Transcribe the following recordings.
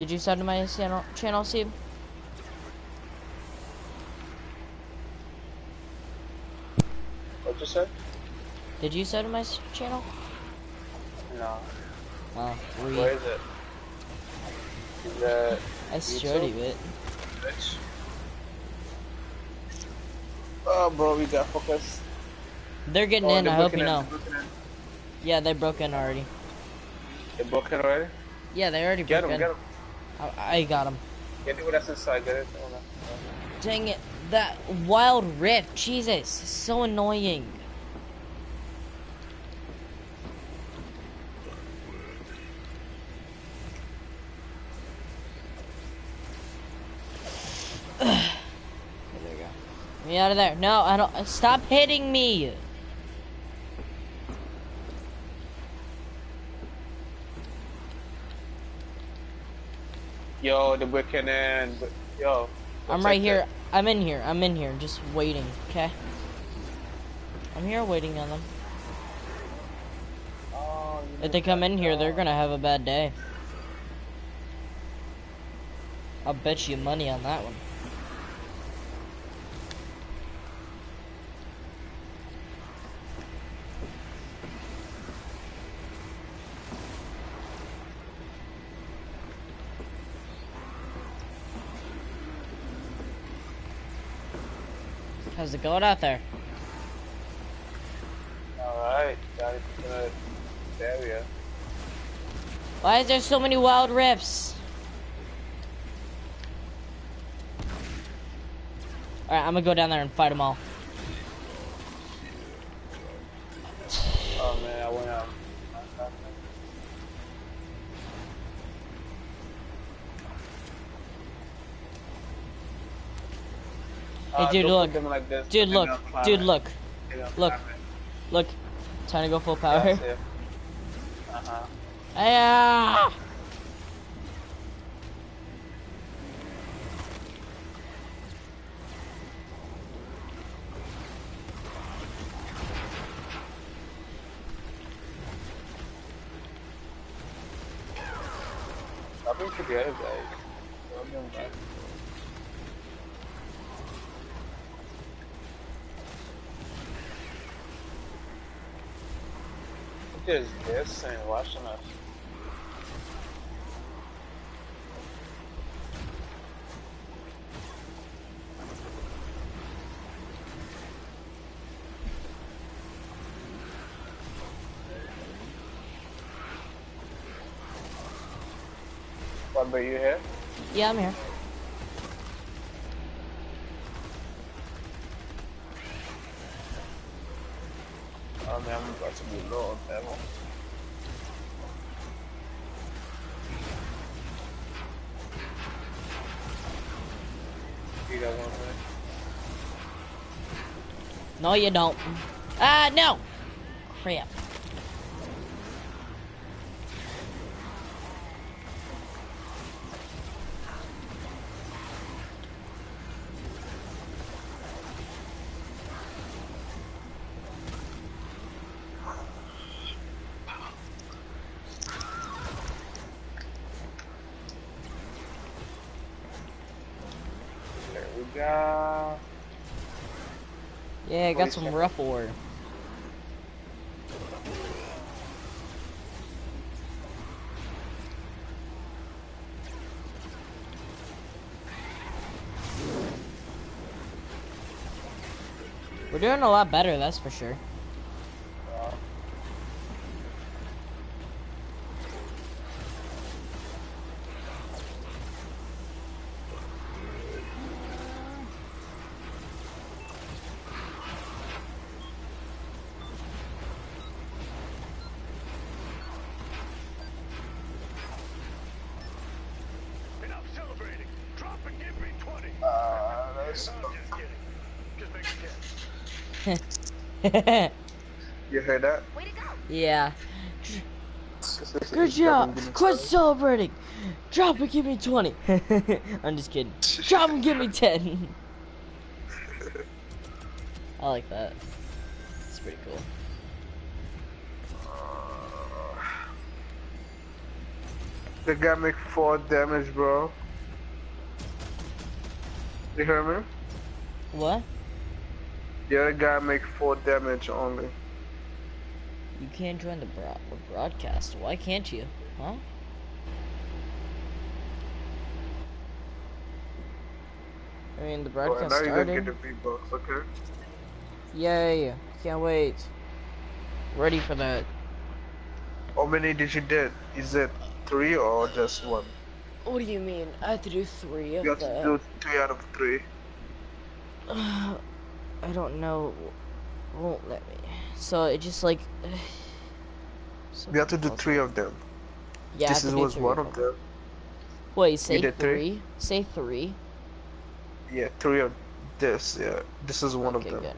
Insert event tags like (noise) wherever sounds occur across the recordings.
Did you sub to my channel, channel Steve? What you said? Did you sub to my channel? No. Oh, Where re. is it? Is that I showed you it. Oh, bro, we got focus. They're getting Oh, in, they're I hope you in, know. Yeah, they broke in already. They're booking already? Yeah, they already Get broke him, in. get him. I, I got them. Get it that's inside, get it. Hold on. Dang it. That wild rift, Jesus, so annoying. (sighs) there we go. Get me out of there. No, I don't. Stop hitting me. Yo, booking in. but- Yo. I'm right here. I'm in here. I'm in here, just waiting. Okay. I'm here waiting on them. Oh, If they come in here, they're gonna have a bad day. I'll bet you money on that one. How's it going out there? Alright, got it. Good area. Why is there so many wild rifts? Alright, I'm gonna go down there and fight them all. Hey, Uh, dude, look. like this, Dude, look. Dude, look. Look. Look. Time to go full power. Yeah. Uh-huh. Ah! I've been together, guys. I'm doing that. Is this and watching us? What about you here? Yeah, I'm here. Be low on ammo. You got one there? No, you don't. Ah, no! Crap. Go. Yeah, I got some rough ore. We're doing a lot better, that's for sure. Uh, Enough celebrating. Drop and give me 20. uh, that's, I'm just kidding. Just make a guess. (laughs) you heard that? yeah. Good job. Quit celebrating. Drop and give me 20. (laughs) I'm just kidding. Drop and give me 10. (laughs) I like that. It's pretty cool. Uh, the guy make four damage, bro. You hear me? What? The other guy make four damage only. You can't join the, broad the broadcast. Why can't you? Huh? I mean, the Well, broadcast now you're gonna get the V-Bucks, okay? Yay! Can't wait. Ready for that. How many did you did? Is it three or just one? What do you mean? I have to do three of You have to do three out of three. (sighs) (sighs) (sighs) I don't know. Won't let me. So it just like. (sighs) so You have to do three of them. Yeah, this was one of them. Wait, say three? three. Say three. Yeah, three of this. Yeah, this is one Okay, of them. good.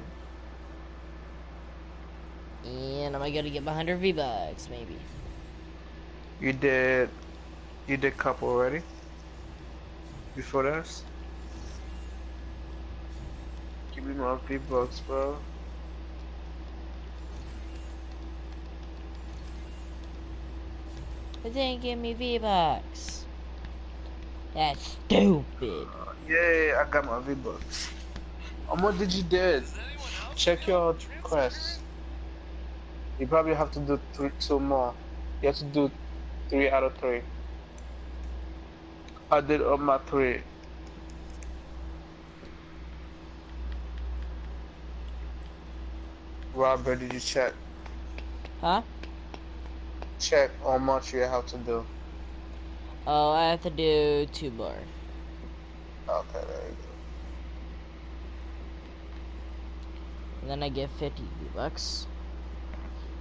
And am I gonna get my hundred V bucks? Maybe. You did. You did couple already. Before this. Give me my V-Bucks, bro. It didn't give me V bucks. That's stupid. Uh, Yay, I got my V-Bucks. How much did you did? Check your quests. You probably have to do three, two more. You have to do three out of three. I did all my three. Robert, did you check? Huh? Check how much you have to do. Oh, I have to do two more. Okay, there you go. And then I get 50 V-Bucks.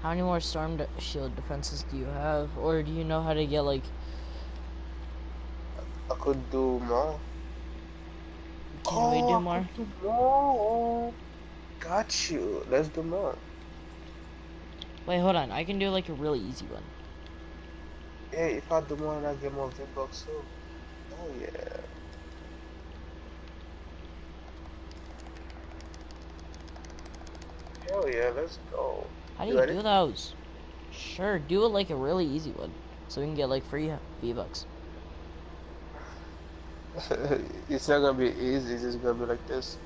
How many more storm de shield defenses do you have? Or do you know how to get, like... I could do more. Can we Oh, could do more. Got you. Let's do more. Wait, hold on. I can do, like, a really easy one. Yeah, if I do more, I get more V-Bucks too. Oh yeah. Hell yeah, let's go. How do You you do those? Sure, do it, like, a really easy one. So we can get, like, free V-Bucks. (laughs) it's not gonna be easy, it's just gonna be like this.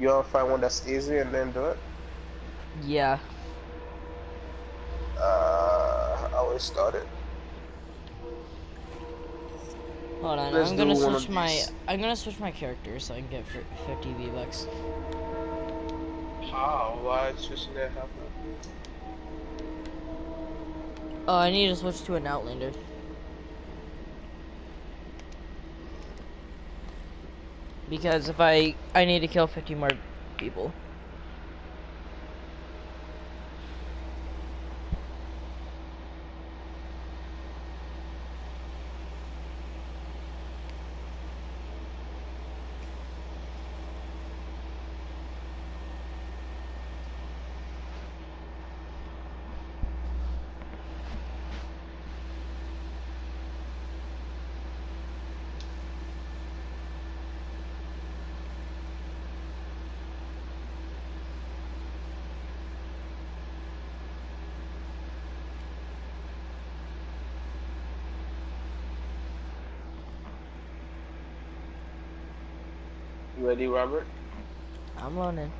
You wanna find one that's easy and then do it? Yeah. Uh, I will start it. Hold on, Let's I'm gonna switch my these. I'm gonna switch my character so I can get fr- 50 V bucks. How? Why is switching that happen? Oh, I need to switch to an Outlander. Because if I I need to kill 50 more people. You ready, Robert? I'm loading.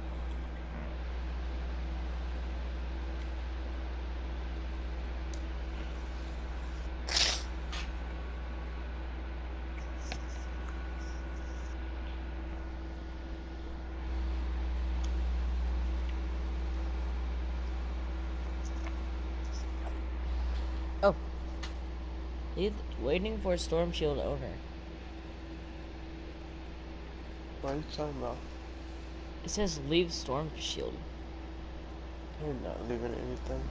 Oh. He's waiting for Storm Shield owner. What are you talking about? It says leave Storm Shield. You're not leaving anything.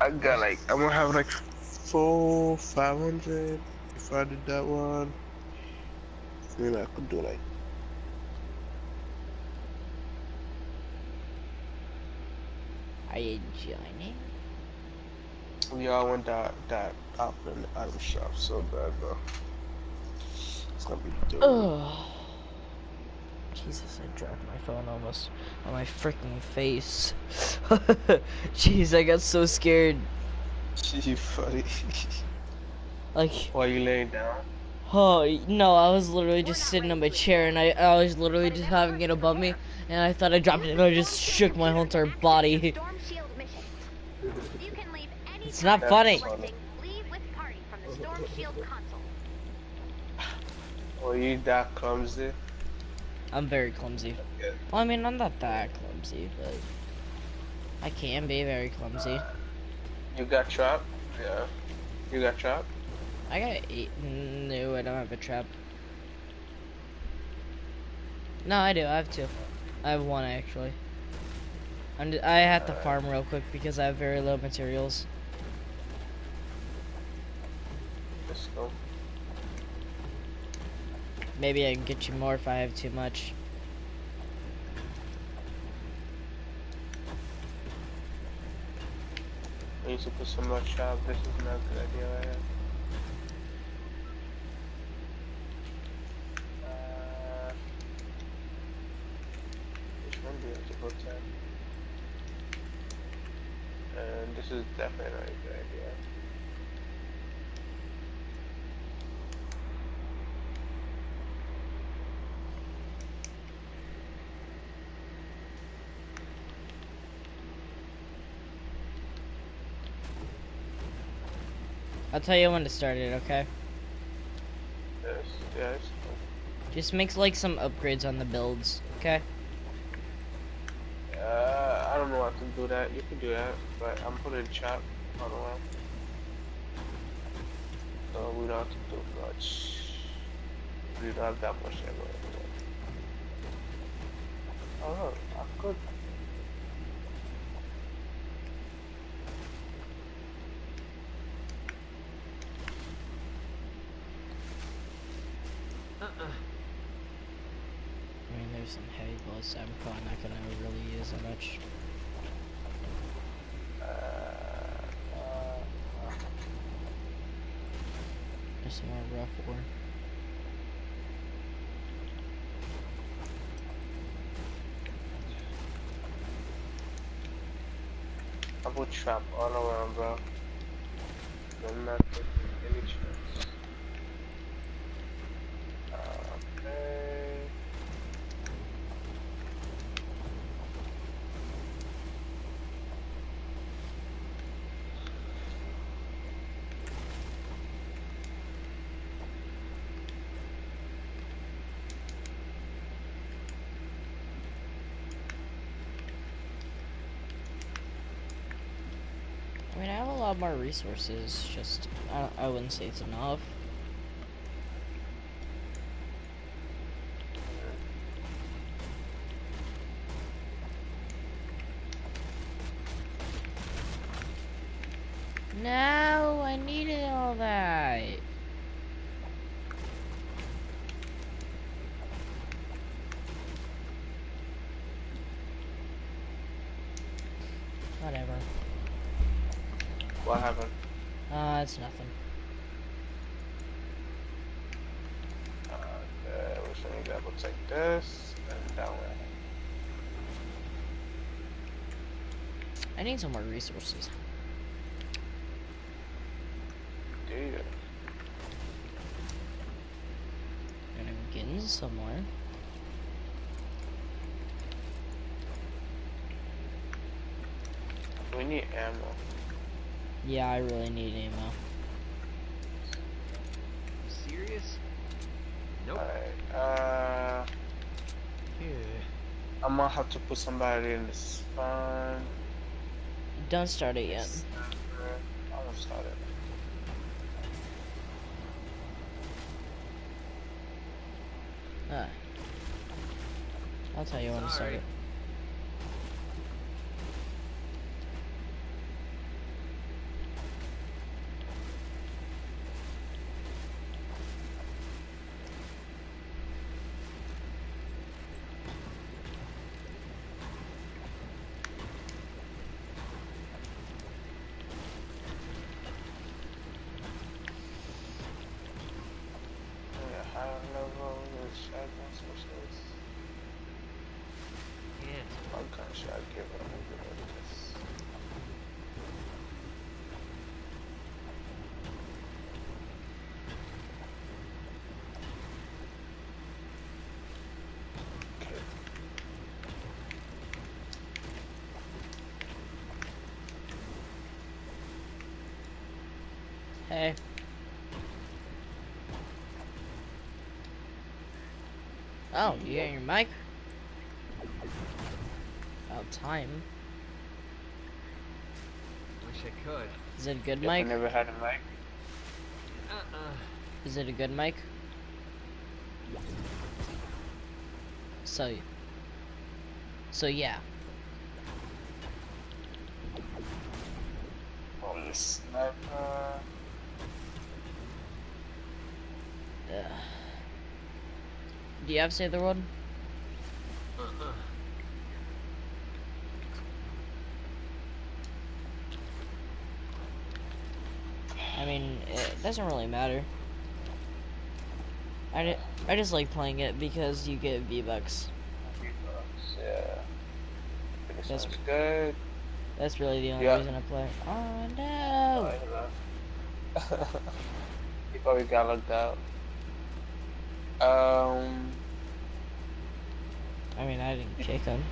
I got like, I'm gonna have like four, five hundred. If I did that one, I mean, I could do like, Are you joining? y'all went that that up in the item shop so bad, bro. It's gonna be dope. Ugh. Jesus, I dropped my phone almost on my freaking face. (laughs) Jeez, I got so scared. (laughs) You funny. (laughs) Like, Why are you laying down? oh no, I was literally just sitting on my chair and I, I was literally just having it above me and I thought I dropped it and I just shook my whole entire body. Storm Shield mission. You can leave any It's not time funny. selecting Leave with party from the Storm Shield console. Were you that clumsy? I'm very clumsy. Yeah. Well, I mean, I'm not that clumsy, but I can be very clumsy. You got trapped? Yeah. You got trapped? I got eight. No, I don't have a trap. No, I do. I have two. I have one actually. I'm d- I have to farm real quick because I have very low materials. Let's go. Maybe I can get you more if I have too much. I need to put some more trap. This is not a good idea right here. Uh, which one do you have to go to? And this is definitely not a good idea. I'll tell you when to start it, okay? Yes, yes. Just make like some upgrades on the builds, okay? Uh, I don't know how to do that. You can do that, but I'm putting chop on the way. So we don't have to do much. We don't have that much anyway. Oh, I could. I mean, there's some heavy bullets I'm probably not gonna really use that much. Some more rough ore. I trap all around, bro. I'm not taking any chance. Okay. I mean, I have a lot more resources. Just I, I wouldn't say it's enough. No, I needed all that. Whatever. What happened? Uh, it's nothing. Okay, we're gonna double take this and that way. I need some more resources. Do you? Gonna begin somewhere. We need ammo. Yeah, I really need ammo. Serious? Nope. Alright, uh, Yeah. I'm gonna have to put somebody in the spawn. Don't start it yet. I'm gonna start it. Ah. I'll tell you when to start it. Hey. Oh, you got your mic? About time. Wish I could. Is it a good Guess mic? I never had a mic. Uh-uh. Is it a good mic? So, so yeah. Oh, the sniper. Ugh. Do you have Save the World? Uh-uh. I mean, it doesn't really matter. I, di- I just like playing it because you get V-Bucks. V-Bucks, Yeah. This That's- good. That's really the only Yeah. reason I play. Oh Oh, no! hello. (laughs) he probably got locked out. Um, I mean, I didn't kick him.